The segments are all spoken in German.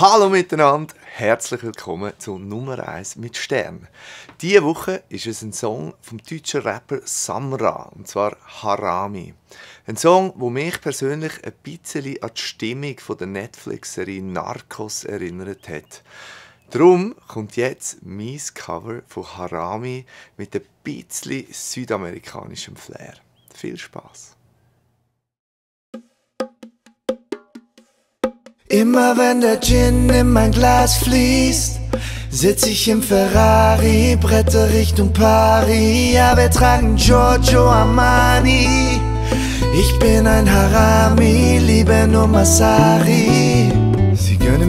Hallo miteinander, herzlich willkommen zu Nummer 1 mit Stern. Diese Woche ist es ein Song vom deutschen Rapper Samra, und zwar Harami. Ein Song, wo mich persönlich ein bisschen an die Stimmung der Netflix-Serie Narcos erinnert hat. Darum kommt jetzt mein Cover von Harami mit ein bisschen südamerikanischem Flair. Viel Spaß! Immer wenn der Gin in mein Glas fließt, sitz ich im Ferrari, Bretter Richtung Paris. Ja, wir tragen Giorgio Armani. Ich bin ein Harami, liebe nur Masari.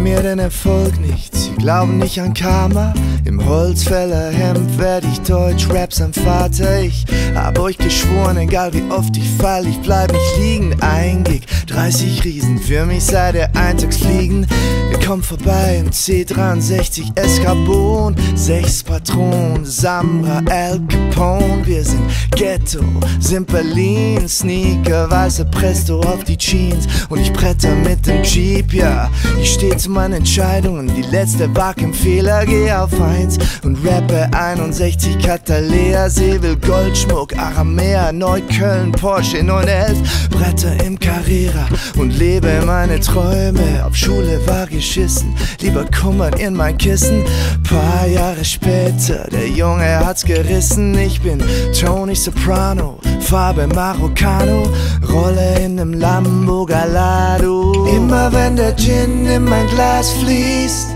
Mir den Erfolg nicht, sie glauben nicht an Karma. Im Holzfällerhemd werd ich Deutsch, Rap sein Vater. Ich hab euch geschworen, egal wie oft ich fall, ich bleib nicht liegen. Ein Gig, 30 Riesen, für mich sei der Eintagsfliegen. Ihr kommt vorbei im C63 Escarbon, sechs Patronen, Samra, Al Capone. Wir sind Ghetto, sind Berlin, Sneaker, weiße Presto auf die Jeans und ich bretter mit dem Jeep, ja. Ich steh zu meinen Entscheidungen, die letzte war kein Fehler, geh auf eins und rappe 61 Katalea, Sebel, Goldschmuck, Aramea, Neukölln, Porsche 911, Bretter im Carrera und lebe meine Träume. Auf Schule war geschissen, lieber kummern in mein Kissen. Paar Jahre später, der Junge hat's gerissen. Ich bin Tony Soprano, Farbe Marokano, Rolle in nem Lambo Galado. Immer wenn der Gin in mein Glas fließt,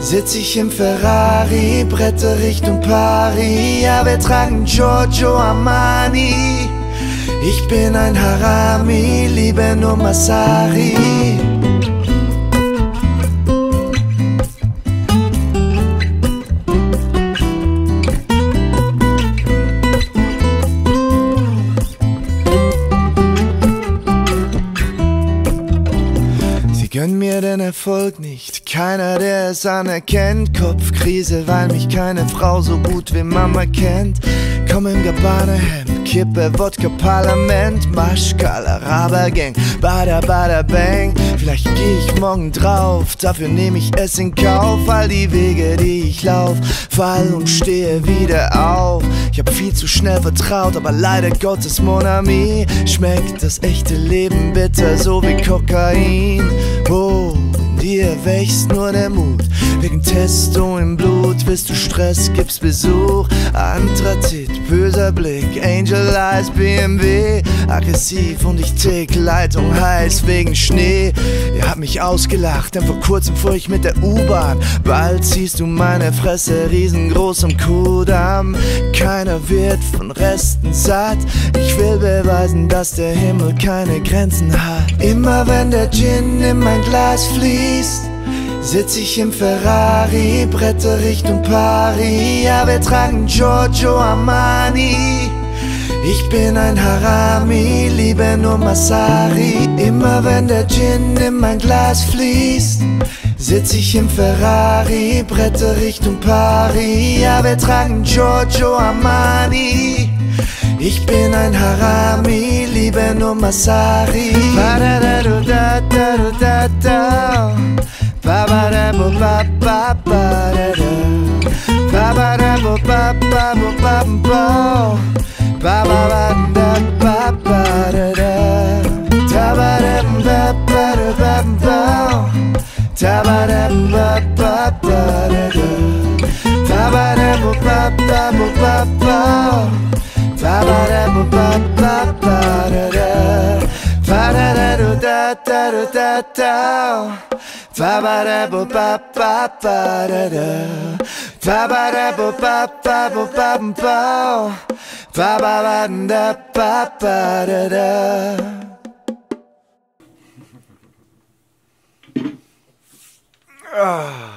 Sitz ich im Ferrari, Bretter Richtung Paris. Ja, wir tragen Giorgio Armani. Ich bin ein Harami, liebe nur Masari. Gönnen mir den Erfolg nicht, keiner, der es anerkennt. Kopfkrise, weil mich keine Frau so gut wie Mama kennt. Komm im Gabbana-Hemd, Kippe, Wodka, Parlament, Maschkal, Arabergang, Bada, Bada, Bang. Vielleicht geh ich morgen drauf, dafür nehme ich es in Kauf. All die Wege, die ich lauf, fall und stehe wieder auf. Ich hab viel zu schnell vertraut, aber leider Gottes Mon ami schmeckt das echte Leben bitter, so wie Kokain. Oh, dir wächst nur der Mut. Wegen Testo im Blut willst du Stress, gibst Besuch. Anthrazit, böser Blick, Angel Eyes, BMW. Aggressiv und ich tick, Leitung heiß wegen Schnee. Ihr habt mich ausgelacht, denn vor kurzem fuhr ich mit der U-Bahn. Bald siehst du meine Fresse riesengroß am Kudamm. Keiner wird von Resten satt. Ich will beweisen, dass der Himmel keine Grenzen hat. Immer wenn der Gin in mein Glas fließt. Sitz ich im Ferrari, Bretter Richtung Paris. Ja, wir tragen Giorgio Armani. Ich bin ein Harami, liebe nur Masari. Immer wenn der Gin in mein Glas fließt, sitz ich im Ferrari, Bretter Richtung Paris. Ja, wir tragen Giorgio Armani. Ich bin ein Harami, liebe nur Masari. Ba-da-da-do-da-da-do-da-da. Ba-ba-da-bo-ba-ba-ba-da-da. Ba-ba-da-bo-ba-ba-bo-ba-bo. Ba-ba-ba-da-ba-ba-da-da. da da da. Ba ba da ba ba ba ba ba ba. Ba ba da ba ba ba ba da da. Ba da da da da da da. Ba ba da ba ba ba ba da da. Ba ba da ba ba ba ba ba ba. Ba ba ba da ba ba da da. Ah.